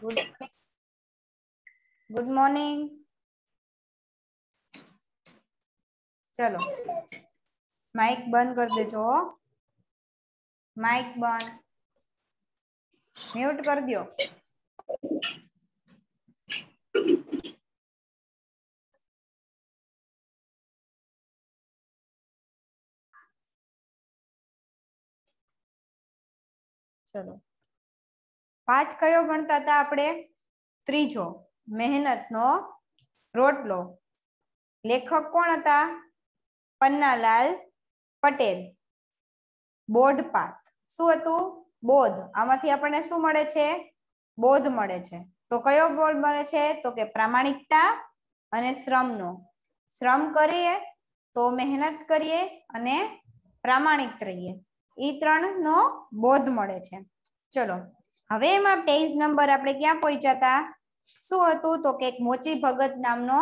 Good morning ચલો Mike બંધ કરી દેજો માઇક બંધ મ્યુટ કરી દો ચલો પાઠ કયો ભણતા હતા આપણે? ત્રીજો, મહેનતનો રોટલો. લેખક કોણ હતા? પન્નાલાલ પટેલ. બોધપાત શું હતું? બોધ. આમાંથી આપણને શું મળે છે? બોધ મળે છે. તો કયો બોધ મળે છે? તો કે પ્રામાણિકતા અને શ્રમનો. શ્રમ કરીએ તો મહેનત કરીએ અને પ્રામાણિક રહીએ. એ ત્રણનો બોધ મળે છે. ચલો. હવે એમાં પેજ નંબર આપણે ક્યાં પહોંચ્યા શું હતું? તો કે એક મોચી ભગત નામનો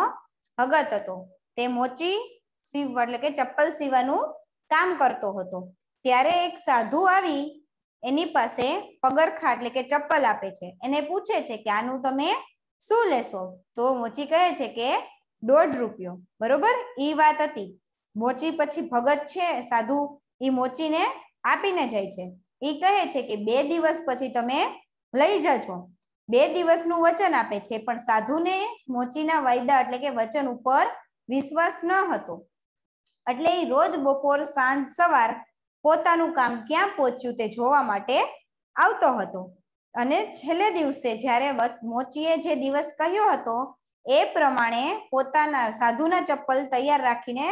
ભગત હતો. તે મોચી સીવ એટલે કે ચપ્પલ સીવાનું કામ કરતો હતો. ત્યારે એક સાધુ આવી એની પાસે પગરખા એટલે કે ચપ્પલ આપે છે. એને પૂછે છે કે આનું તમે શું લેશો? તો મોચી કહે છે કે દોઢ રૂપિયો. બરોબર? એ વાત હતી. મોચી પછી ભગત છે, સાધુ એ મોચીને આપીને જાય છે. એ કહે છે કે બે દિવસ પછી તમે લઈ જજો. બે દિવસનું વચન આપે છે, પણ સાધુને મોચીના વાયદા એટલે કે વચન ઉપર વિશ્વાસ ન હતો. એટલે એ રોજ બપોર સાંજ સવાર પોતાનું કામ ક્યાં પહોંચ્યું તે જોવા માટે આવતો હતો. અને છેલ્લે દિવસે જ્યારે મોચીએ જે દિવસ કહ્યો હતો, એ પ્રમાણે પોતાના સાધુના ચપ્પલ તૈયાર રાખીને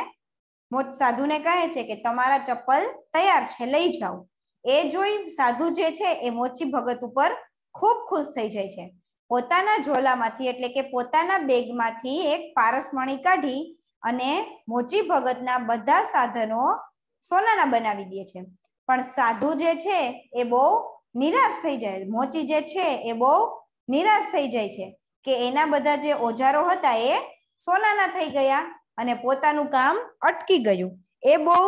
સાધુને કહે છે કે તમારા ચપ્પલ તૈયાર છે, લઈ જાઓ. એ જોઈ સાધુ જે છે એ મોચી ભગત ઉપર ખૂબ ખુશ થઈ જાય છે. પોતાના ઝોલામાંથી એટલે કે પોતાના બેગમાંથી એક પારસમણી કાઢી અને મોચી ભગતના બધા સાધનો સોનાના બનાવી દે છે. પણ સાધુ જે છે એ બહુ નિરાશ થઈ જાય. મોચી જે છે એ બહુ નિરાશ થઈ જાય છે કે એના બધા જે ઓજારો હતા એ સોનાના થઈ ગયા અને પોતાનું કામ અટકી ગયું. એ બહુ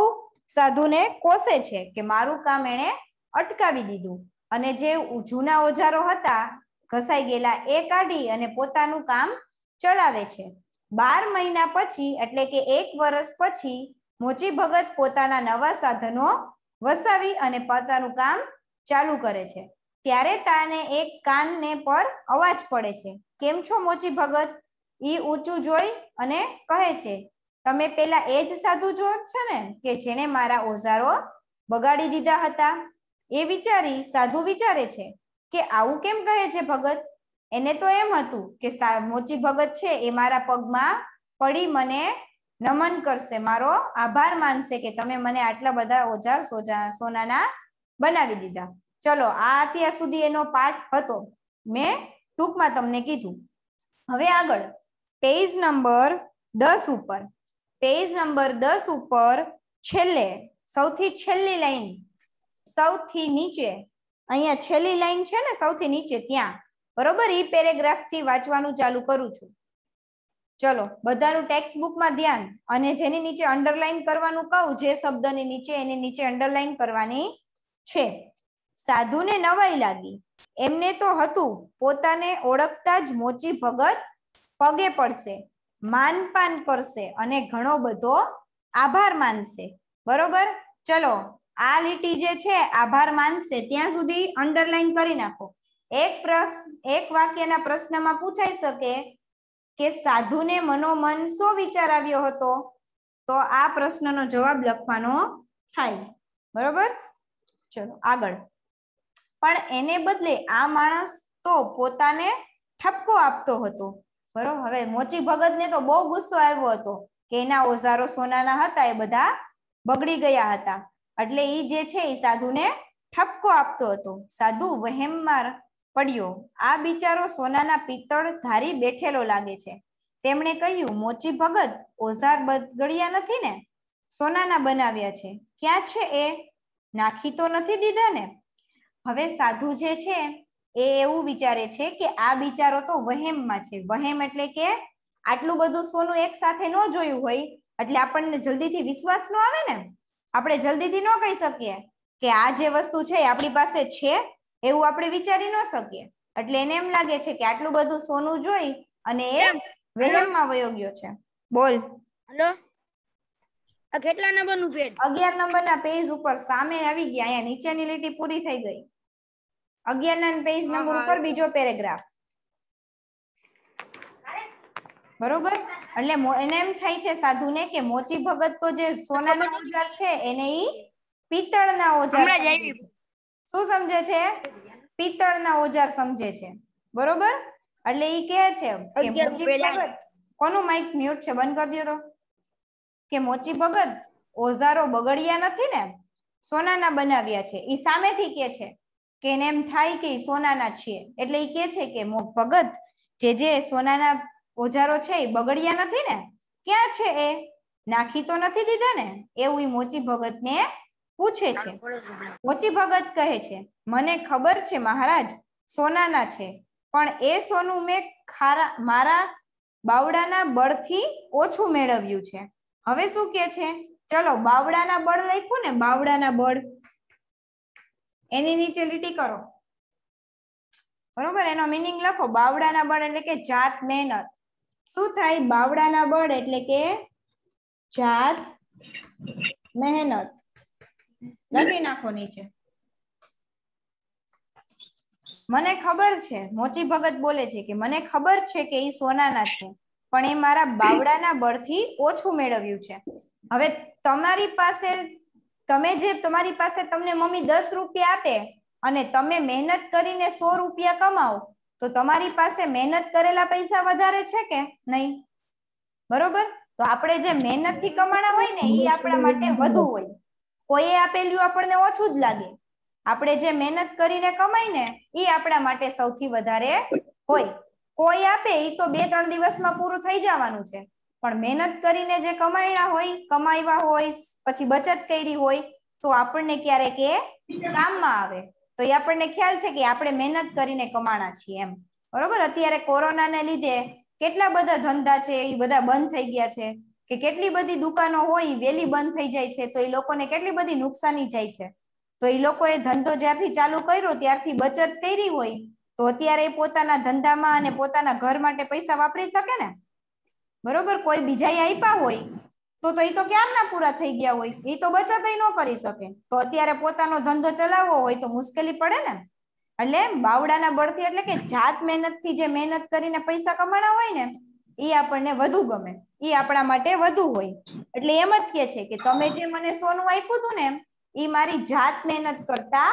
સાધુને કોસે છે કે મારું કામ એણે અટકાવી દીધું અને જે જૂના ઓજારો હતા, ઘસાઈ ગયેલા એ કાઢી અને પોતાનું કામ ચલાવે છે. બાર મહિના પછી, એટલે કે એક વર્ષ પછી, મોચી ભગત પોતાના નવા સાધનો વસાવી અને પોતાનું કામ ચાલુ કરે છે. ત્યારે તાને એક કાનને પર અવાજ પડે છે. કેમ છો મોચી ભગત? ઈ ઊંચું જોઈ અને કહે છે તમે પેલા એ જ સાધુ જો છે ને, કે જેને મારા ઓઝારો બગાડી દીધા હતા? એ વિચારી સાધુ વિચારે છે કે આવું કેમ કહે છે ભગત? એને તો એમ હતું કે મોચી ભગત છે એ મારા પગમાં પડી મને નમન કરશે. મારો આભાર માનશે કે તમે મને આટલા બધા ઓજાર સોનાના બનાવી દીધા. ચલો, આ અત્યાર સુધી એનો પાઠ હતો. મેં ટૂંકમાં તમને કીધું. હવે આગળ. પેજ નંબર દસ ઉપર. પેજ નંબર દસ ઉપર છેલ્લે, સૌથી છેલ્લી લાઈન, સૌથી નીચે, અહીંયા છેલ્લી લાઈન છે ને, સૌથી નીચે ત્યાં. બરોબર? ઈ પેરેગ્રાફથી વાંચવાનું ચાલુ કરું છું. ચલો, બધાનું ટેક્સ્ટ બુકમાં ધ્યાન. અને જેની નીચે અંડરલાઈન કરવાનું કહું, જે શબ્દની નીચે, એની નીચે અંડરલાઈન કરવાની છે. સાધુને નવાઈ લાગી. એમને તો હતું, પોતાને ઓળખતા જ મોચી ભગત પગે પડશે. માનપાન કરશે અને ઘણો બધો આભાર માનશે. બરોબર? ચલો, આ લીટી જે છે, આભાર માનશે, ત્યાં સુધી અંડરલાઈન કરી નાખો. એક પ્રશ્ન, એક વાક્યના પ્રશ્નમાં પૂછાઈ શકે કે સાધુને મનોમન શો વિચાર આવ્યો હતો? તો આ પ્રશ્નનો જવાબ લખવાનો થાય. બરોબર? ચલો, આગળ. પણ એને બદલે આ માણસ તો પોતાને ઠપકો આપતો હતો. બરોબર? હવે મોચી ભગત ને તો બહુ ગુસ્સો આવ્યો હતો કે એના ઓઝારો સોનાના હતા એ બધા બગડી ગયા હતા. એટલે એ જે છે એ સાધુને ઠપકો આપતો હતો. સાધુ વહેમમાં પડ્યો. આ બિચારો સોનાના પિત્તળ ધારી બેઠેલો લાગે છે. તેમણે કહ્યું, મોચી ભગત, ઓઝાર બગડ્યા નથી ને? સોનાના બનાવ્યા છે. ક્યાં છે એ? નાખી તો નથી દીધા ને? હવે સાધુ જે છે એ એવું વિચારે છે કે આ બિચારો તો વહેમમાં છે. વહેમ એટલે કે આટલું બધું સોનું એક સાથે ન જોયું હોય એટલે આપણને જલ્દીથી વિશ્વાસ ન આવે ને? આપણે જલ્દીથી ન કહી શકીએ કે આ જે વસ્તુ છે આપણી પાસે છે એવું આપણે વિચારી ન શકીએ. એટલે એને એમ લાગે છે કે આટલું બધું સોનું જોઈ અને એ વહેમમાં વયો ગયો છે. બોલ. હલો? કેટલા નંબરનું પેજ અગિયાર નંબરના પેજ ઉપર સામે આવી ગયા અહીંયા નીચેની લીટી પૂરી થઈ ગઈ. અગિયાર ના પેજ નંબર ઉપર બીજો પેરેગ્રાફ. બરોબર? એટલે એને એમ થાય છે સાધુને કે મોચી ભગત તો જે સોનાના ઓજાર છે એને ઈ પિત્તળના ઓજાર હમણાં સમજે છે. શું સમજે છે? પિત્તળના ઓજાર સમજે છે. બરોબર? એટલે ઈ કહે છે કે મોચી ભગત કોનું માઇક મ્યુટ છે? બંધ કરી દો તો. કે મોચી ભગત ઓજારો બગડ્યા નથી ને? સોનાના બનાવ્યા છે. ઈ સામેથી કે છે. કે એને એમ થાય કે સોનાના છીએ. એટલે એ કે છે કે મોગ ભગત, જે જે સોનાના ઓજારો છે એ બગડ્યા નથી ને? ક્યાં છે એ? નાખી તો નથી દીધા ને? એવું એ મોચી ભગતને પૂછે છે. મોચી ભગત કહે છે, મને ખબર છે મહારાજ, સોનાના છે, પણ એ સોનું મેં ખારા, મારા બાવડાના બળથી ઓછું મેળવ્યું છે. હવે શું કે છે? ચલો બાવડાના બળ લખ્યું ને બાવડાના બળ. એની નીચે લીટી કરો. બરોબર? એનો મિનિંગ લખો. બાવડાના બળ એટલે કે જાત મહેનત. શું થાય? બાવડાના બળ એટલે કે જાત મહેનત. લખી નાખો નીચે. મને ખબર છે, મોચી ભગત બોલે છે કે મને ખબર છે કે એ સોનાના છે, પણ એ મારા બાવડાના બળથી ઓછું મેળવ્યું છે. હવે તમારી પાસે તમે જે તમારી પાસે તમને મમ્મી દસ રૂપિયા આપે અને તમે મહેનત કરીને સો રૂપિયા કમાવો, તો તમારી પાસે મહેનત કરેલા પૈસા વધારે છે કે નહીં? બરોબર? તો આપણે જે મહેનતથી કમાણા હોય ને એ આપણા માટે વધુ હોય. કોઈએ આપેલું આપણને ઓછું જ લાગે. આપણે જે મહેનત કરીને કમાઈ ને એ આપણા માટે સૌથી વધારે હોય. કોઈ આપે એ તો બે ત્રણ દિવસમાં પૂરું થઈ જવાનું છે. પણ મહેનત કરીને જે કમાયા હોય કમાવ્યા હોય, પછી બચત કરી હોય, તો આપણને ક્યારેક એ કામમાં આવે. તો એ આપણને ખ્યાલ છે કે આપણે મહેનત કરીને કમાણા છીએ એમ. બરોબર? અત્યારે કોરોનાને લીધે કેટલા બધા ધંધા છે એ બધા બંધ થઈ ગયા છે કે કેટલી બધી દુકાનો હોય વેલી બંધ થઈ જાય છે, તો એ લોકોને કેટલી બધી નુકસાની જાય છે. તો એ લોકોએ ધંધો જ્યારથી ચાલુ કર્યો, ત્યારથી બચત કરી હોય, તો અત્યારે પોતાના ધંધામાં અને પોતાના ઘર માટે પૈસા વાપરી શકે ને? બરોબર? કોઈ બીજાએ આપ્યા હોય, તો તો એ તો ક્યારના પૂરા થઈ ગયા હોય? એ તો બચત ન કરી શકે. તો અત્યારે પોતાનો ધંધો ચલાવવો હોય તો મુશ્કેલી પડે ને? એટલે બાવડાના બળથી એટલે કે જાત મહેનતથી જે મહેનત કરીને પૈસા કમાણા હોય ને એ આપણને વધુ ગમે. એ આપણા માટે વધુ હોય. એટલે એમ જ કે છે કે તમે જે મને સોનું આપ્યું હતું ને એ મારી જાત મહેનત કરતા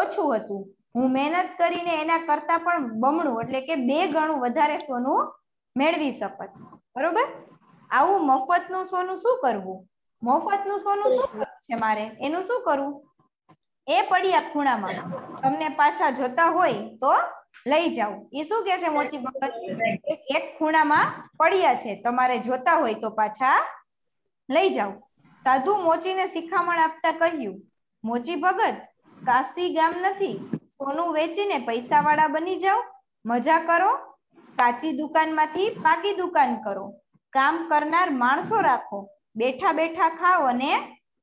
ઓછું હતું. હું મહેનત કરીને એના કરતા પણ બમણું, એટલે કે બે ગણું વધારે સોનું મેળવી શકત. બરોબર? આવું મફતનું સોનું શું કરવું? મફતનું સોનું શું કરવું છે મારે? એનું શું કરવું એ પડ્યા ખૂણામાં. તમને પાછા જોતા હોય તો લઈ જાઓ. એ શું કે છે મોચી ભગત? એક ખૂણામાં પડ્યા છે. તમારે જોતા હોય તો પાછા લઈ જાઓ. સાધુ મોચીને શિખામણ આપતા કહ્યું, મોચી ભગત, કાશી ગામ નથી. સોનું વેચીને પૈસા વાળા બની જાઓ. મજા કરો. કાચી દુકાનમાંથી પાકી દુકાન કરો. કામ કરનાર માણસો રાખો. બેઠા બેઠા ખાઓ અને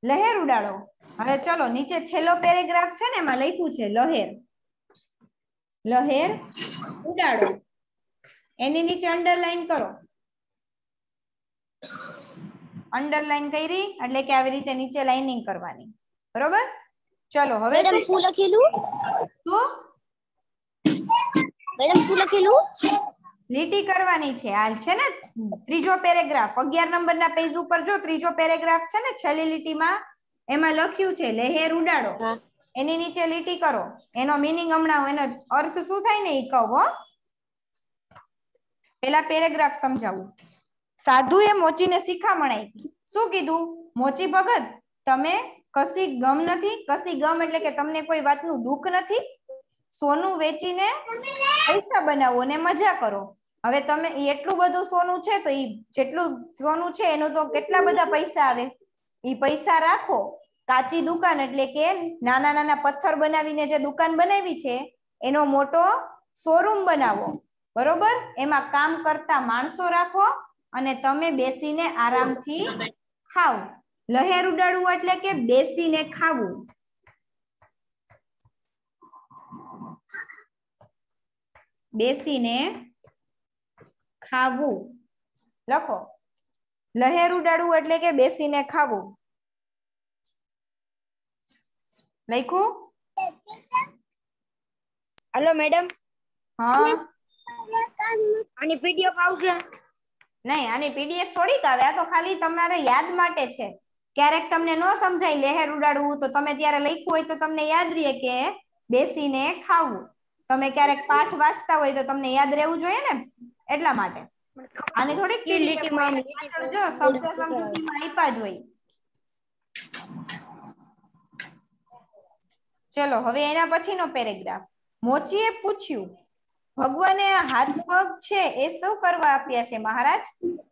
લહેર ઉડાડો. હવે ચલો નીચે છેલ્લો પેરેગ્રાફ છે ને એમાં લખ્યું છે લહેર. લહેર ઉડાડો. એની નીચે અંડરલાઈન કરો. અંડરલાઈન કરી એટલે કે આવી રીતે નીચે લાઇનિંગ કરવાની. બરોબર? ચલો હવે મેડમ શું લખેલું? શું? મેડમ શું લખેલું? લીટી કરવાની છે. હાલ છે ને ત્રીજો પેરેગ્રાફ. અગિયાર નંબરના પેજ ઉપર જો ત્રીજો પેરેગ્રાફ છે ને છેલ્લી લીટીમાં એમાં લખ્યું છે લહેર ઉડાડો. એની નીચે લીટી કરો. એનો મિનિંગ હમણાં એનો અર્થ શું થાય ને એ કહો હો. પેલા પેરેગ્રાફ સમજાવું. સાધુ એ મોચીને શિખામણ આપી શું કીધું? મોચી ભગત તમે કશી ગમ નથી? કશી ગમ એટલે કે તમને કોઈ વાતનું દુઃખ નથી? સોનું વેચીને પૈસા બનાવો ને મજા કરો. હવે તમે એટલું બધું સોનું છે તો ઈ જેટલું સોનું છે એનું તો કેટલા બધા પૈસા આવે? ઈ પૈસા રાખો. કાચી દુકાન એટલે કે નાના નાના પથ્થર બનાવીને જે દુકાન બનાવી છે, એનો મોટો શોરૂમ બનાવો. બરોબર? એમાં કામ કરતા માણસો રાખો અને તમે બેસીને આરામથી ખાવ લહેર ઉડાડવું એટલે કે બેસીને ખાવું. બેસીને ખાવું. લખો. લહેર ઉડાડવું એટલે કે બેસીને ખાવું. લખું હલો મેડમ. હા. આની પીડીએફ આવશે? નહીં આની પીડીએફ થોડીક આવે. આ તો ખાલી તમારે યાદ માટે છે. ક્યારેક તમને ન સમજાય લહેર ઉડાડવું તો તમે ત્યારે લખ્યું હોય તો તમને યાદ રહે કે બેસીને ખાવું. તમે ક્યારેક પાઠ વાંચતા હોય તો તમને યાદ રહેવું જોઈએ ને? એટલા માટે. આની થોડી પાછળ જો શબ્દ સમજૂતીમાં આપ્યા જ હોય. ચલો હવે એના પછીનો પેરેગ્રાફ. મોચીએ પૂછ્યું ભગવાને હાથ પગ છે એ શું કરવા આપ્યા છે મહારાજ?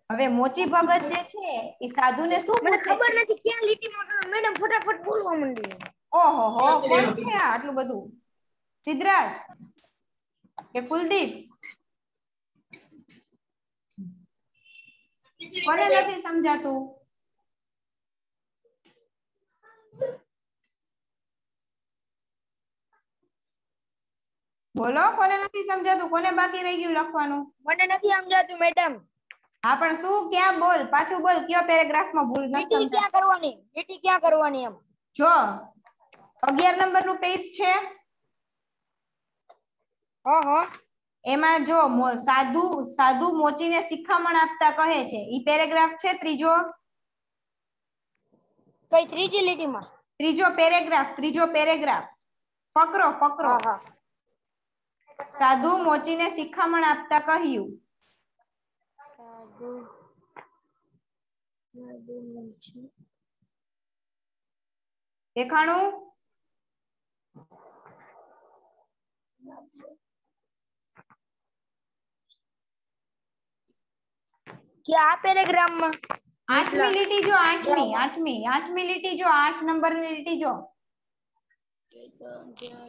હવે મોચી ભગત જે છે એ સાધુને શું પૂછે ખબર નથી ક્યાં લીટીમાં મેડમ ફટાફટ બોલવા માંડી ઓહો હો કોણ છે આટલું બધું? સિદ્ધરાજ કે કુલદીપ? કોને નથી સમજાતું? બોલો કોને નથી સમજાતું? કોને બાકી રહી ગયું લખવાનું? મને નથી સમજાતું મેડમ. હા પણ શું ક્યાં બોલ? પાછું બોલ કયો પેરેગ્રાફમાં ભૂલ નથી લીટી ક્યાં કરવાની? લીટી ક્યાં કરવાની એમ? જો અગિયાર નંબરનું પેજ છે. એમાં જો સાધુ સાધુ મોચીને શિખામણ આપતા કહે છે. ઈ પેરેગ્રાફ છે ત્રીજો? કઈ ત્રીજી લીટીમાં? ત્રીજો પેરેગ્રાફ ત્રીજો પેરેગ્રાફ. ફકરો ફકરો. સાધુ મોચીને શિખામણ આપતા કહ્યું. દેખાણું? કે આ પેરેગ્રામમાં? આઠમી લીટી જો આઠમી આઠમી આઠમી લીટી જો આઠ નંબરની લીટી જો.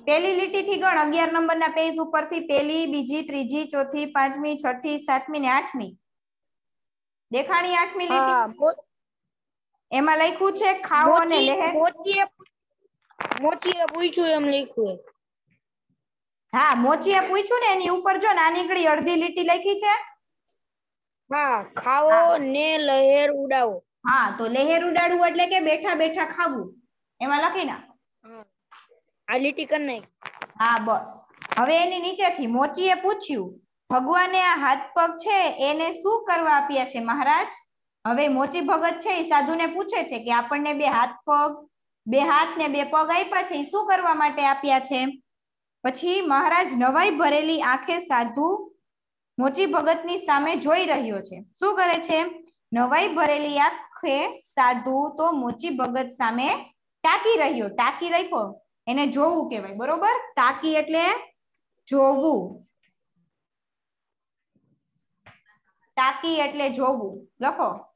પેલી લીટી થી ગણ અગિયાર નંબરના પેજ ઉપરથી પેલી બીજી ત્રીજી ચોથી પાંચમી છઠ્ઠી સાતમી ને આઠમી. દેખાણી આઠમી લીટી? એમાં લખ્યું છે ખાઓ અને લહેર. મોચીએ મોચીએ પૂછ્યું એમ લખ્યું હા મોચીએ પૂછ્યું ને એની ઉપર જો નાની ઘડી અડધી લીટી લખી છે. હા ખાવો ને લહેર ઉડાવો. હા તો લહેર ઉડાડવું એટલે કે બેઠા બેઠા ખાવું. એમાં લખી ના આ લીટી કર નાખ. હા બસ. હવે એની નીચેથી મોચીએ પૂછ્યું ભગવાને આ હાથ પગ છે એને શું કરવા આપ્યા છે મહારાજ? હવે મોચી ભગત છે એ સાધુને પૂછે છે કે આપણને બે હાથ પગ બે હાથ ને બે પગ આપ્યા છે એ શું કરવા માટે આપ્યા છે? પછી મહારાજ નવાઈ ભરેલી આંખે સાધુ મોચી ભગતની સામે જોઈ રહ્યો છે. શું કરે છે? નવાઈ ભરેલી આંખે સાધુ તો મોચી ભગત સામે તાકી રહ્યો. તાકી રાખ્યો. એને જોવું કહેવાય. બરોબર? તાકી એટલે જોવું. તાકી એટલે જોવું. લખો.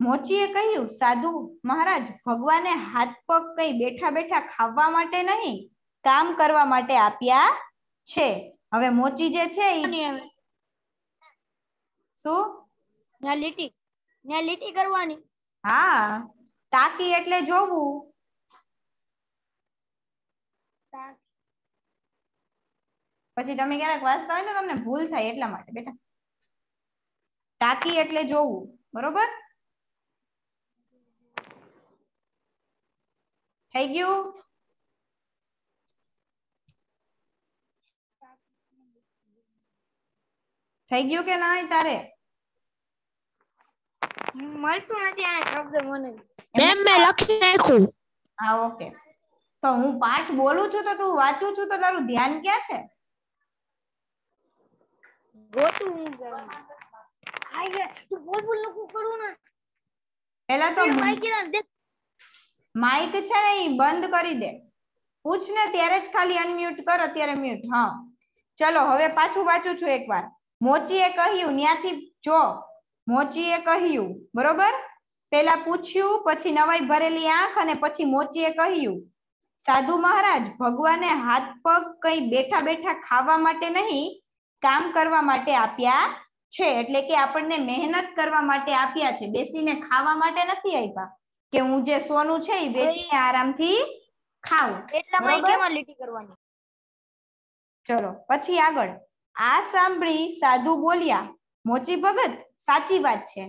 મોચીએ કહ્યું, સાધુ મહારાજ, ભગવાને હાથ પગ કઈ બેઠા બેઠા ખાવા માટે નહીં? કામ કરવા માટે આપ્યા છે. હવે મોચી જે છે ઈ કરવાની હવે. શું? લીટી લીટી કરવાની. હા તાકી એટલે જોવું. પછી તમે ક્યારેક વાંચતા હોય ને તો તમને ભૂલ થાય એટલા માટે બેટા. તાકી એટલે જોવું બરોબર? થઈ ગયું? થઈ ગયું કે નહીં તારે? મળતું નથી આ શબ્દ મને. મેમ મેં લખી નાખ્યું. હા ઓકે. તો હું પાઠ બોલું છું તો તું વાંચું છું તો તારું ધ્યાન ક્યાં છે? ગોતું હું હાય તું બોલ બોલ લખું કરું ને? પેલા તો માઈક છે ને એ બંધ કરી દે. પૂછ ને ત્યારે જ ખાલી અનમ્યુટ કર અત્યારે મ્યુટ હા. ચલો હવે પાછું વાંચું છું એકવાર. મોચીએ કહ્યું ત્યાંથી જો. મોચીએ કહ્યું બરોબર? પેલા પૂછ્યું પછી નવાઈ ભરેલી આંખ અને પછી મોચીએ કહ્યું સાધુ મહારાજ ભગવાને હાથ પગ કઈ બેઠા બેઠા ખાવા માટે નહીં કામ કરવા માટે આપ્યા છે. એટલે કે આપણને મહેનત કરવા માટે આપ્યા છે. બેસીને ખાવા માટે નથી આપ્યા. કે હું જે સોનું છે એ વેચીને આરામથી ખાઉં. એટલા માટે કેમાં લીટી કરવાની? ચલો પછી આગળ. આ સાંભળી સાધુ બોલ્યા, મોચી ભગત, સાચી વાત છે.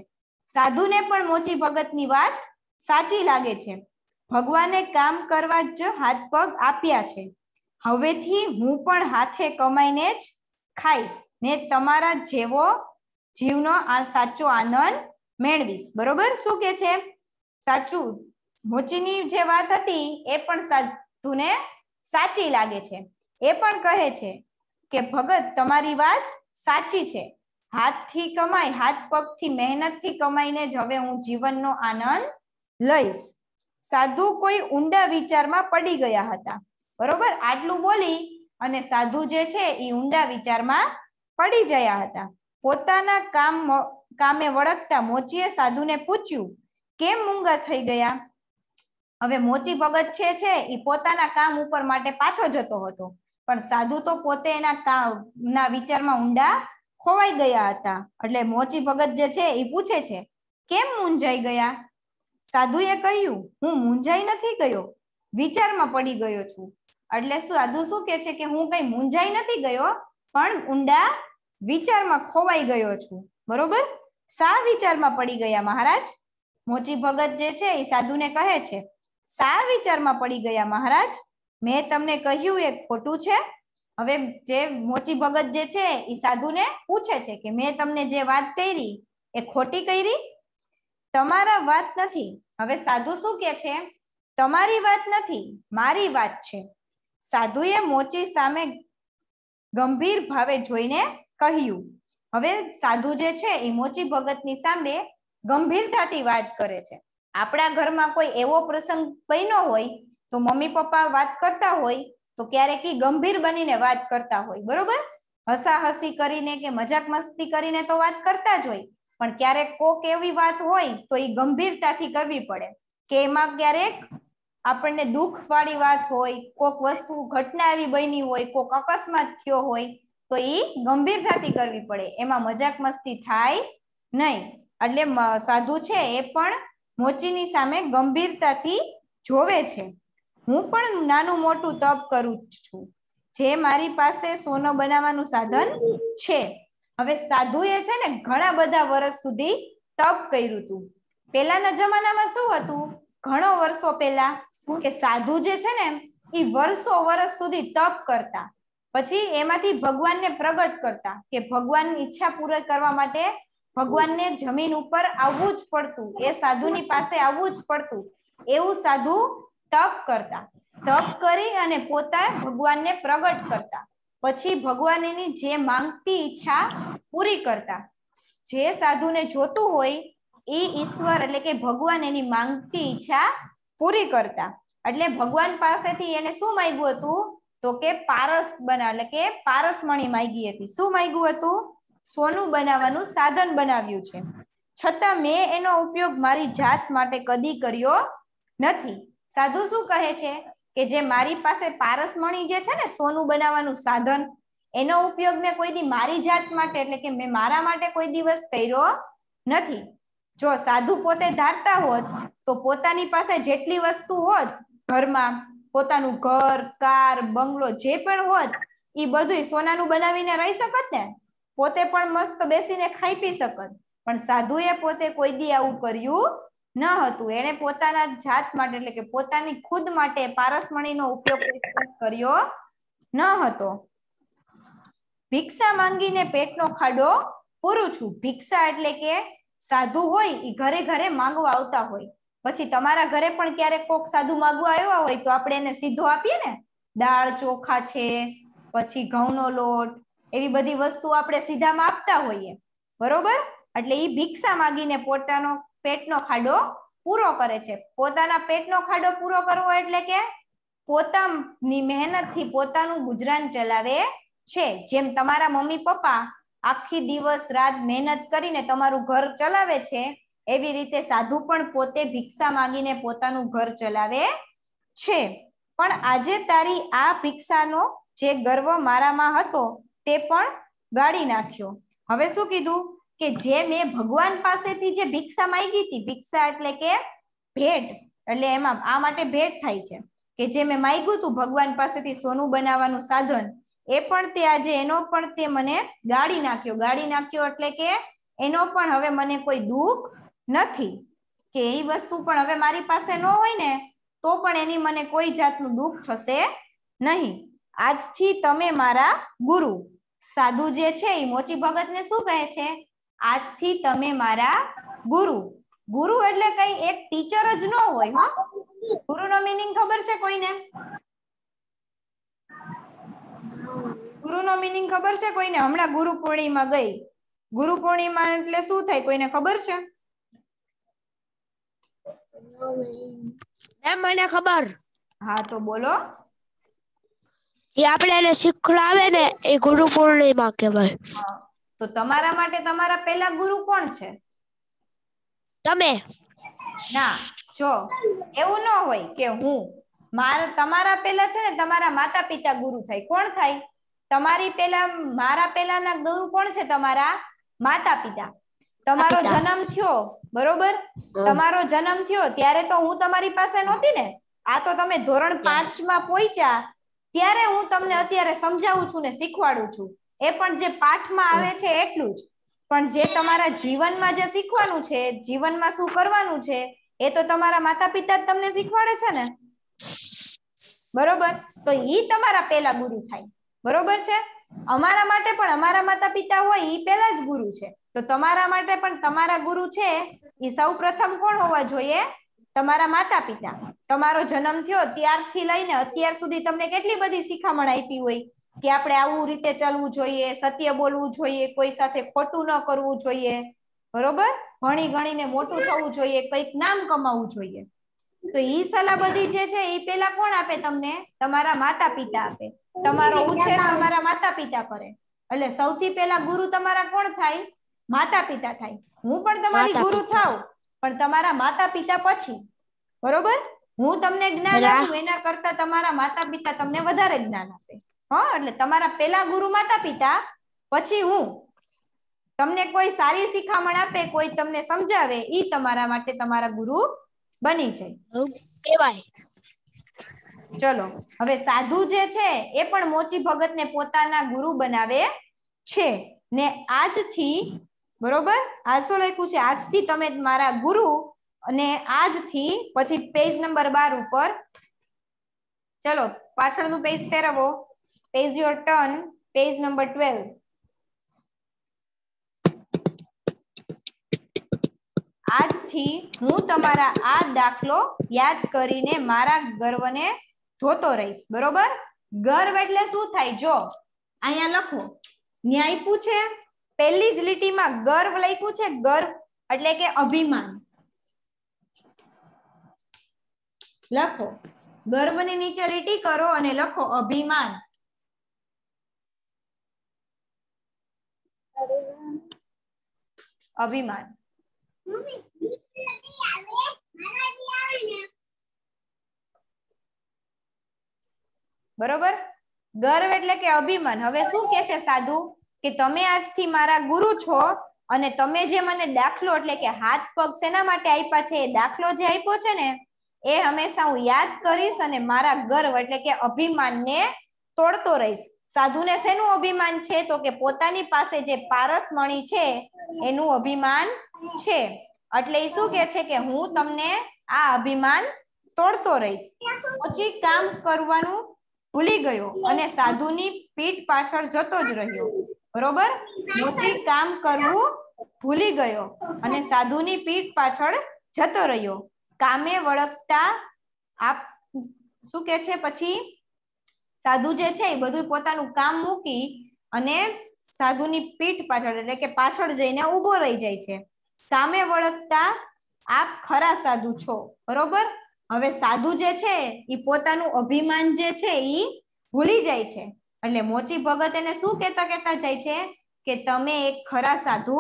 સાધુને પણ મોચી ભગતની વાત સાચી લાગે છે. ભગવાને કામ કરવા જ હાથ પગ આપ્યા છે. હવેથી હું પણ હાથે કમાઈને જ ખાઈશ ને તમારા જેવો જીવનો આ સાચો આનંદ મેળવીશ. બરોબર? શું કે છે? સાચું. મોચીની જે વાત હતી એ પણ સાધુને સાચી લાગે છે. એ પણ કહે છે કે ભગત, તમારી વાત સાચી છે. હાથથી કમાઈ હાથ પગથી મહેનતથી કમાઈને જ હવે હું જીવનનો આનંદ લઈશ. સાધુ કોઈ ઊંડા વિચારમાં પડી ગયા હતા. બરોબર? આટલું બોલી અને સાધુ જે છે એ ઊંડા વિચારમાં પડી ગયા હતા. પોતાના કામ કામે વળગતા મોચીએ સાધુને પૂછ્યું, કેમ મૂંગા થઈ ગયા? હવે મોચી ભગત છે છે એ પોતાના કામ ઉપર માટે પાછો જતો હતો. પણ સાધુ તો પોતે એના ના વિચારમાં ઊંડા ખોવાઈ ગયા હતા. એટલે મોચી ભગત જે છે એ પૂછે છે, કેમ મૂંઝાઈ ગયા? સાધુએ કહ્યું, હું મૂંઝાઈ નથી ગયો. વિચારમાં પડી ગયો છું. એટલે સાધુ શું કે છે કે, હું કઈ મૂંઝાઈ નથી ગયો, પણ ઊંડા વિચારમાં ખોવાઈ ગયો છું. બરોબર? સા વિચારમાં પડી ગયા મહારાજ? મોચી ભગત જે છે એ સાધુને કહે છે સા વિચારમાં પડી ગયા મહારાજ? મેં તમને કહ્યું એ ખોટું છે. હવે જે મોચી ભગત જે છે, એ સાધુને પૂછે છે કે મેં તમને જે વાત કરી, એ ખોટી કરી? તમારા વાત નથી. હવે સાધુ શું કે છે? તમારી વાત નથી, મારી વાત છે. સાધુએ મોચી સામે ગંભીર ભાવે જોઈને કહ્યું. હવે સાધુ જે છે, એ મોચી ભગતની સામે ગંભીરતાથી વાત કરે છે. આપણા ઘરમાં કોઈ એવો પ્રસંગ બન્યો હોય તો મમ્મી પપ્પા વાત કરતા હોય તો ક્યારેક એ ગંભીર બનીને વાત કરતા હોય, બરોબર? હસાહસી કરીને કે મજાક મસ્તી કરીને તો વાત કરતા જ હોય. પણ ક્યારેક કોક એવી વાત હોય તો એ ગંભીરતાથી કરવી પડે. કે એમાં ક્યારેક આપણને દુઃખ વાળી વાત હોય, કોક વસ્તુ ઘટના એવી બની હોય, કોક અકસ્માત થયો હોય, તો એ ગંભીરતાથી કરવી પડે. એમાં મજાક મસ્તી થાય નહીં. એટલે સાધુ છે એ પણ મોચીની સામે ગંભીરતાથી જોવે છે. હું પણ નાનું મોટું તપ કરું છું. જે મારી પાસે સોનો બનાવવાનું સાધન છે. હવે સાધુએ છે ને ઘણા બધા વર્ષ સુધી તપ કર્યું હતું પેલાના જમાનામાં શું હતું? ઘણો વર્ષો પહેલા કે સાધુ જે છે ને, એ વર્ષો વર્ષ સુધી તપ કરતા. પછી એમાંથી ભગવાનને પ્રગટ કરતા કે ભગવાનની ઈચ્છા પૂરી કરવા માટે ભગવાનને જમીન ઉપર આવવું જ પડતું. એ સાધુની પાસે આવવું જ પડતું. એવું સાધુ તપ કરતા. તપ કરી અને પોતા ભગવાનને પ્રગટ કરતા. પછી ભગવાન એની જે માંગતી ઈચ્છા પૂરી કરતા. જે સાધુને જોતું હોય, એ ઈશ્વર એટલે કે ભગવાન એની માંગતી ઈચ્છા પૂરી કરતા. એટલે ભગવાન પાસેથી એને શું માંગ્યું હતું? તો કે પારસ બના, એટલે કે પારસમણી માંગી હતી. શું માંગ્યું હતું? સોનું બનાવવાનું સાધન બનાવ્યું છે. છતાં મેં એનો ઉપયોગ મારી જાત માટે કદી કર્યો નથી. સાધુ શું કહે છે? કે જે મારી પાસે પારસમણી જે છે ને, સોનું બનાવવાનું સાધન, એનો ઉપયોગ મેં કોઈ દી મારી જાત માટે, એટલે કે મેં મારા માટે કોઈ દિવસ કર્યો નથી. જો સાધુ પોતે ધારતા હોત, તો પોતાની પાસે જેટલી વસ્તુ હોત, ઘરમાં પોતાનું ઘર, કાર, બંગલો જે પણ હોત એ બધું સોનાનું બનાવીને રહી શકત ને? પોતે પણ મસ્ત બેસીને ખાઈ પી શકત. પણ સાધુએ પોતે કોઈ દી આવું કર્યું ન હતું. એને પોતાના જાત માટે, એટલે કે પોતાની ખુદ માટે પારસમણીનો ઉપયોગ કર્યો ન હતો. ભિક્ષા માંગીને પેટનો ખાડો પૂરું છું. ભિક્ષા એટલે કે સાધુ હોય એ ઘરે ઘરે માંગવા આવતા હોય. પછી તમારા ઘરે પણ ક્યારેક કોક સાધુ માંગવા આવ્યા હોય, તો આપણે એને સીધો આપીએ ને? દાળ, ચોખા છે, પછી ઘઉંનો લોટ, એવી બધી વસ્તુ આપણે સીધામાં આપતા હોઈએ. બરોબર? એટલે એ ભિક્ષા માંગીને પોતાનો પેટનો ખાડો પૂરો કરે છે. પોતાના પેટનો ખાડો પૂરો કરવો એટલે કે પોતાની મહેનતથી પોતાનું ગુજરાન ચલાવે છે. જેમ તમારા મમ્મી પપ્પા આખી દિવસ રાત મહેનત કરીને તમારું ઘર ચલાવે છે, એવી રીતે સાધુ પણ પોતે ભિક્ષા માંગીને પોતાનું ઘર ચલાવે છે. પણ આજે તારી આ ભિક્ષાનો જે ગર્વ મારામાં હતો તે પણ ગાળી નાખ્યો. હવે શું કીધું? કે જે મેં ભગવાન પાસેથી જે ભિક્ષા માંગી હતી, ભિક્ષા એટલે કે ભેટ, એટલે એમાં આ માટે ભેટ થાય છે. કે જે મેં માંગ્યું હતું ભગવાન પાસેથી સોનું બનાવવાનું સાધન, એ પણ તે આજે એનો પણ તે મને ગાળી નાખ્યો. ગાળી નાખ્યો એટલે કે એનો પણ હવે મને કોઈ દુઃખ નથી. કે એ વસ્તુ પણ હવે મારી પાસે ન હોય ને, તો પણ એની મને કોઈ જાતનું દુઃખ થશે નહીં. આજથી તમે મારા ગુરુ. સાધુ જે છે એ મોચી ભગતને શું કહે છે? આજથી તમે મારા ગુરુ. ગુરુ એટલે કઈ એક ટીચર જ ન હોય ગુરુ નો મિનિંગ ખબર છે કોઈને? ગુરુ નો મિનિંગ ખબર છે કોઈને? હમણાં ગુરુ પૂર્ણિમા ગઈ. ગુરુ પૂર્ણિમા એટલે શું થાય કોઈને ખબર છે? એમ મને ખબર. હા તો બોલો. જે આપણે એને શીખવાડે ને એ ગુરુ પૂર્ણિમા કહેવાય. હા. તો તમારા માટે તમારા પહેલા ગુરુ કોણ છે? તમે. ના જો એવું ન હોય કે હું મારા તમારા પહેલા છે ને તમારા માતા પિતા ગુરુ થાય. કોણ થાય? તમારી પહેલા મારા પહેલાના ગુરુ કોણ છે તમારા? માતા પિતા તમારો જન્મ થયો બરોબર? તમારો જન્મ થયો ત્યારે તો હું તમારી પાસે નહોતી ને? આ તો તમે ધોરણ પાંચમાં પહોંચ્યા ત્યારે હું તમને અત્યારે સમજાવું છું ને શીખવાડું છું. એ પણ જે પાઠમાં આવે છે એટલું જ. પણ જે તમારા જીવનમાં જે શીખવાનું છે, જીવનમાં શું કરવાનું છે, એ તો તમારા માતા પિતા જ તમને શીખવાડે છે ને? બરોબર? તો ઈ તમારા પેલા ગુરુ થાય. બરોબર છે? અમારા માટે પણ અમારા માતા પિતા હોય, ઈ પેલા જ ગુરુ છે. તો તમારા માટે પણ તમારા ગુરુ છે એ સૌ પ્રથમ કોણ હોવા જોઈએ? તમારા માતા પિતા તમારો જન્મ થયો ત્યારથી લઈને અત્યાર સુધી તમને કેટલી બધી શિખામણ આપી હોય? કે આપણે આવું રીતે ચાલવું જોઈએ સત્ય બોલવું જોઈએ કોઈ સાથે ખોટું ન કરવું જોઈએ બરોબર? ભણી ગણીને મોટું થવું જોઈએ કંઈક નામ કમાવવું જોઈએ. તો ઈ સલાહ બધી જે છે એ પેલા કોણ આપે તમને? તમારા માતા પિતા આપે. તમારો ઉછેર તમારા માતા પિતા કરે. એટલે સૌથી પહેલા ગુરુ તમારા કોણ થાય? માતા પિતા થાય. હું પણ તમારી ગુરુ. થાવ પણ તમારા માતા પિતા પછી. બરોબર? હું તમને જ્ઞાન આપું એના કરતા તમારા માતા પિતા તમને વધારે જ્ઞાન આપે. હા એટલે તમારા પેલા ગુરુ માતા પિતા પછી હું. તમને કોઈ સારી શિખામણ આપે કોઈ તમને સમજાવે ઈ તમારા માટે તમારા ગુરુ બની જાય. કહેવાય. ચલો હવે સાધુ જે છે એ પણ મોચી ભગતને પોતાના ગુરુ બનાવે છે. ને આજથી બરોબર? આજ શું લખ્યું છે? આજથી તમે મારા ગુરુ અને આજથી પછી પેજ નંબર બાર ઉપર. ચલો પાછળનું પેજ ફેરવો. Page your turn page number twelve આજથી હું તમારા આ દાખલો યાદ કરીને મારા ગર્વને ધોતો રહીશ. બરોબર? ગર્વ એટલે શું થાય? જો, અહીંયા લખો. ન્યાય પૂછે પહેલી જ લીટીમાં ગર્વ લખ્યું છે? ગર્વ એટલે કે અભિમાન. લખો. ગર્વની નીચે લીટી કરો અને લખો અભિમાન. અભિમાન બરોબર ગર્વ એટલે કે અભિમાન હવે શું કે છે સાધુ કે તમે આજથી મારા ગુરુ છો અને તમે જે મને દાખલો એટલે કે હાથ પગ શેના માટે આપ્યા છે, એ દાખલો જે આપ્યો છે ને, એ હંમેશા હું યાદ કરીશ અને મારા ગર્વ એટલે કે અભિમાનને તોડતો રહીશ. સાધુને શેનું અભિમાન છે? તો કે પોતાની પાસે જે પારસમણી છે, એનું અભિમાન છે. એટલે એ શું કે છે કે હું તમને આ અભિમાન તોડતો રહીશ. પછી કામ કરવાનું ભૂલી ગયો અને સાધુની પીઠ પાછળ જતો જ રહ્યો. બરોબર? મોચી કામ કરવું ભૂલી ગયો અને સાધુની પીઠ પાછળ જતો રહ્યો. કામે વળગતા આપ શું કે છે પછી? સાધુ જે છે એ બધું પોતાનું કામ મૂકી અને સાધુની પીઠ પાછળ, એટલે કે પાછળ જઈને ઊભો રહી જાય છે. સામે વળગતા આપ ખરા સાધુ છો, બરોબર? હવે સાધુ જે છે એ પોતાનું અભિમાન જે છે એ ભૂલી જાય છે. એટલે મોચી ભગત એને શું કહેતા કહેતા જાય છે કે તમે એક ખરા સાધુ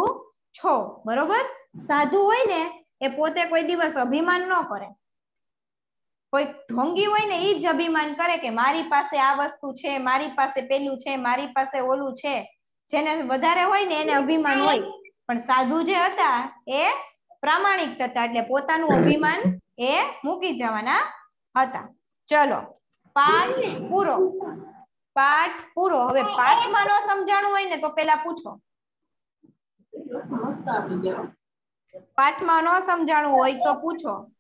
છો, બરોબર? સાધુ હોય ને એ પોતે કોઈ દિવસ અભિમાન ન કરે. કોઈ ઢોંગી હોય ને એ જ અભિમાન કરે કે મારી પાસે આ વસ્તુ છે, મારી પાસે પેલું છે, મારી પાસે ઓલું છે. જેને વધારે હોય ને એને અભિમાન હોય. પણ સાધુ જે હતા એ પ્રામાણિક હતા એટલે પોતાનું અભિમાન એ મૂકી જવાના હતા. ચલો, પાઠ પૂરો. પાઠ પૂરો. હવે પાઠમાં ન સમજાણું હોય ને તો પેલા પૂછો. પાઠમાં ન સમજાણું હોય તો પૂછો.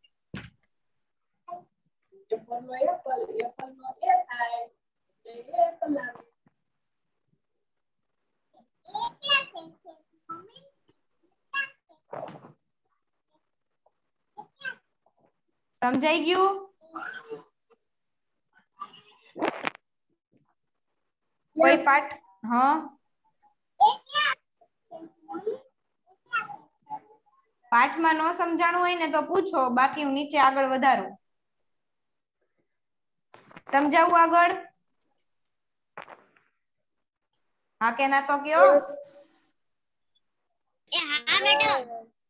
સમજાઈ ગયું કોઈ પાઠ હા પાઠમાં ન સમજાણું હોય ને તો પૂછો બાકી હું નીચે આગળ વધારું. સમજાવું આગળ? હા કે ના તો કયો?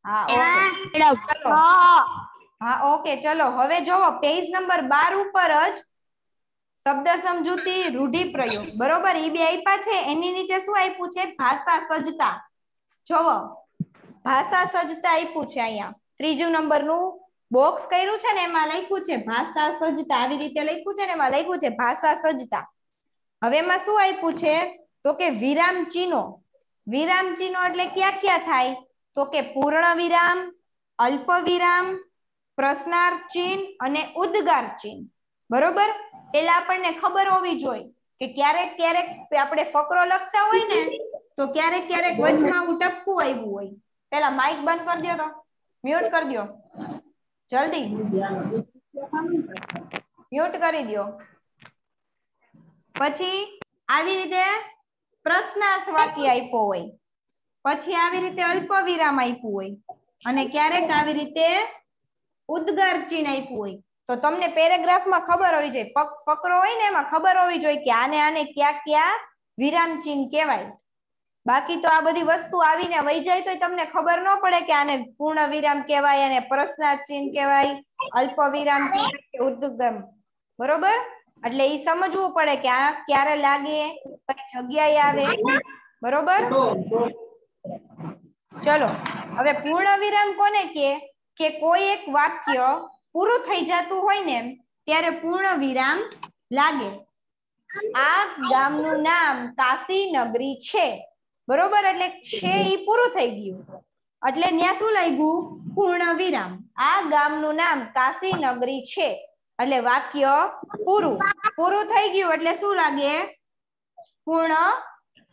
હા ઓકે. ચલો. હા. ઓકે ચલો. હવે જોવો પેજ નંબર બાર ઉપર જ શબ્દ સમજૂતી રૂઢિપ્રયોગ બરોબર? એ બે આપ્યા છે. એની નીચે શું આપ્યું છે? ભાષા સજ્જતા. જોવો. ભાષા સજ્જતા આપ્યું છે અહીંયા. ત્રીજું નંબરનું બોક્સ કર્યું છે ને એમાં લખ્યું છે ભાષા સજ્જતા. આવી રીતે લખ્યું છે ને એમાં લખ્યું છે ભાષા સજ્જતા. હવે એમાં શું આપ્યું છે? તો કે વિરામ ચિહ્નો. વિરામ ચિહ્નો એટલે ક્યાં ક્યાં થાય? તો કે પૂર્ણ વિરામ, અલ્પ વિરામ, પ્રશ્નાર્થ ચિહ્ન અને ઉદ્ગાર ચિહ્ન. બરોબર? પેલા આપણને ખબર હોવી જોઈએ કે ક્યારેક ક્યારેક આપણે ફકરો લખતા હોય ને, તો ક્યારેક ક્યારેક વચમાં ઉટપકું આવ્યું હોય. પેલા માઇક બંધ કરી દો તો. મ્યુટ કરી દો જલ્દી. મ્યુટ કરી દો પછી આવી રીતે પ્રશ્નાર્થ વાક્ય આપ્યો હોય. પછી આવી રીતે અલ્પ વિરામ આપ્યું હોય. અને ક્યારેક આવી રીતે ઉદ્ગાર ચિહ્ન આપ્યું હોય. તો તમને પેરેગ્રાફમાં ખબર હોવી જોઈએ. ફકરો હોય ને એમાં ખબર હોવી જોઈએ કે આને આને ક્યાં ક્યાં વિરામ ચિહ્ન કહેવાય. બાકી તો આ બધી વસ્તુ આવીને વહી જાય તો તમને ખબર ન પડે કે આને પૂર્ણ વિરામ કહેવાય અને પ્રશ્નાર્થ ચિહ્ન કહેવાય અલ્પ વિરામ કે ઉદ્ગમ. બરોબર? એટલે એ સમજવું પડે કે આ ક્યારે લાગે, કઈ જગ્યાએ આવે. બરોબર? ચલો, હવે પૂર્ણ વિરામ કોને કે કે કોઈ એક વાક્ય પૂરું થઈ જતું હોય ને ત્યારે પૂર્ણ વિરામ લાગે. આ ગામનું નામ કાશી નગરી છે. બરોબર? એટલે છે એ પૂરું થઈ ગયું. એટલે ત્યાં શું લાગ્યું? પૂર્ણ વિરામ આ ગામનું નામ કાશી નગરી છે. એટલે વાક્ય પૂરું. પૂરું થઈ ગયું. એટલે શું લાગે? પૂર્ણ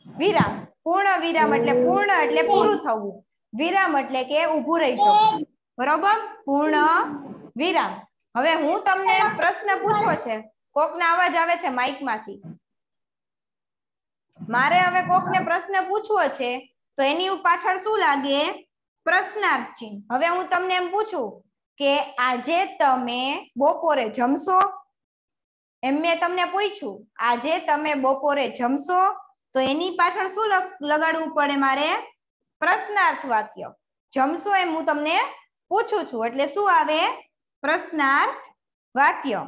વિરામ પૂર્ણ વિરામ એટલે પૂર્ણ એટલે પૂરું થવું. વિરામ એટલે કે ઊભું રહી જવું. બરોબર? પૂર્ણ વિરામ હવે હું તમને પ્રશ્ન પૂછો છે. કોકનો અવાજ આવે છે માઇકમાંથી મારે હવે કોકને પ્રશ્ન પૂછવો છે, તો એની પાછળ શું લાગે? પ્રશ્નાર્થ ચિહ્ન હવે હું તમને એમ પૂછું કે આજે તમે બપોરે જમશો? એમ મેં તમને પૂછ્યું, આજે તમે બપોરે જમશો? તો એની પાછળ શું લગાડવું પડે મારે? પ્રશ્નાર્થ વાક્ય. જમશો એમ હું તમને પૂછું છું, એટલે શું આવે? પ્રશ્નાર્થ વાક્ય.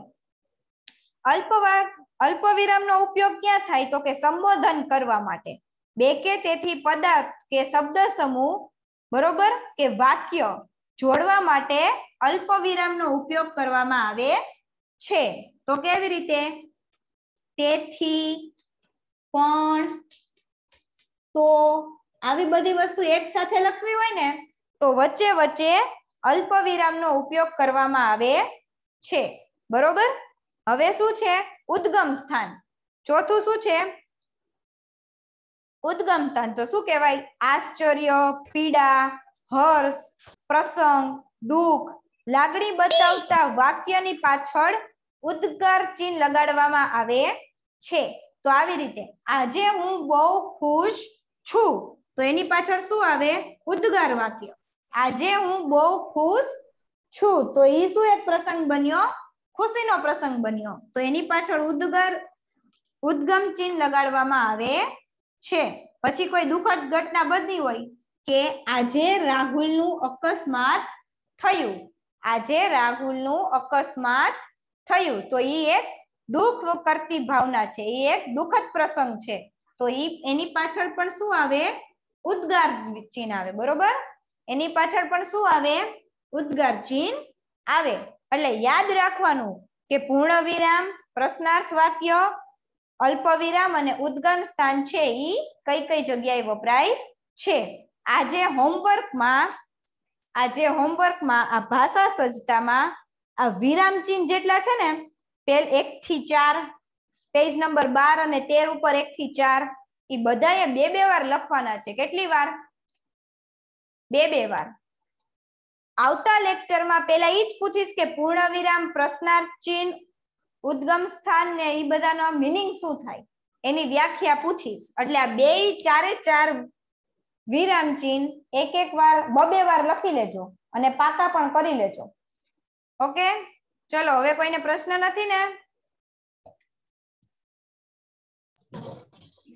અલ્પ વા- અલ્પ વિરામનો ઉપયોગ ક્યાં થાય? તો કે સંબોધન કરવા માટે. બે કે તેથી પદાર્થ કે શબ્દ સમૂહ, બરોબર? કે વાક્ય જોડવા માટે અલ્પ વિરામનો ઉપયોગ કરવામાં આવે છે. તો કેવી રીતે? તેથી, પણ, તો આવી બધી વસ્તુ એક સાથે લખવી હોય ને, તો વચ્ચે વચ્ચે અલ્પ વિરામનો ઉપયોગ કરવામાં આવે છે. બરોબર? હવે શું છે? ઉદ્ગમ સ્થાન. ચોથું શું છે? ઉદ્ગમ સ્થાન. તો શું કહેવાય? આશ્ચર્ય, પીડા, હર્ષ, પ્રસંગ, દુઃખ. લાગણી બતાવતા વાક્યની પાછળ ઉદ્ગાર ચિહ્ન લગાડવામાં આવે છે. તો આવી રીતે, આજે હું બહુ ખુશ છું. તો એની પાછળ શું આવે? ઉદ્ગાર વાક્ય. આજે હું બહુ ખુશ છું. તો એ શું એક પ્રસંગ બન્યો? ખુશીનો પ્રસંગ બન્યો. તો એની પાછળ ઉદ્ગાર, ઉદ્ગમ ચિહ્ન લગાડવામાં આવે છે. પછી કોઈ દુઃખદ ઘટના બની હોય કે આજે રાહુલનું અકસ્માત થયું. આજે રાહુલનું અકસ્માત થયું. તો એ એક દુઃખ કરતી ભાવના છે. એ એક દુઃખદ પ્રસંગ છે. તો એ એની પાછળ પણ શું આવે? ઉદ્ગાર ચિહ્ન આવે. બરોબર? એની પાછળ પણ શું આવે? ઉદ્ગાર ચિહ્ન આવે. એટલે યાદ રાખવાનું કે પૂર્ણ વિરામ પ્રશ્નાર્થ વાક્ય અલ્પ વિરામ અને ઉદ્ગમ સ્થાન છે એ કઈ કઈ જગ્યાએ વપરાય છે. આજે હોમવર્કમાં આજે હોમવર્કમાં આ ભાષા સજ્જતામાં આ વિરામ ચિહ્ન જેટલા છે ને, પેલ એક થી ચાર, પેજ નંબર બાર અને તેર ઉપર એક થી ચાર એ બધાએ બે બે વાર લખવાના છે. કેટલી વાર? બે બે વાર. આવતા લેક્ચરમાં પેલા એ જ પૂછીશ કે પૂર્ણ વિરામ પ્રશ્નાર્થ ચિહ્ન ઉદ્ગમ સ્થાન ને એ બધાનો મિનિંગ શું થાય? એની વ્યાખ્યા પૂછીશ. એટલે આ બે ચારે ચાર વિરામ ચિહ્ન એક એક વાર બબે વાર લખી લેજો અને પાકા પણ કરી લેજો. ઓકે? ચલો હવે કોઈને પ્રશ્ન નથી ને?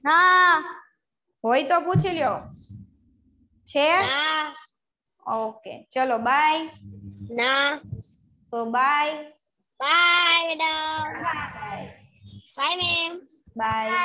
હા. હોય તો પૂછી લ્યો. છે? ઓકે ચલો બાય ના તો bye bye madam bye ma'am bye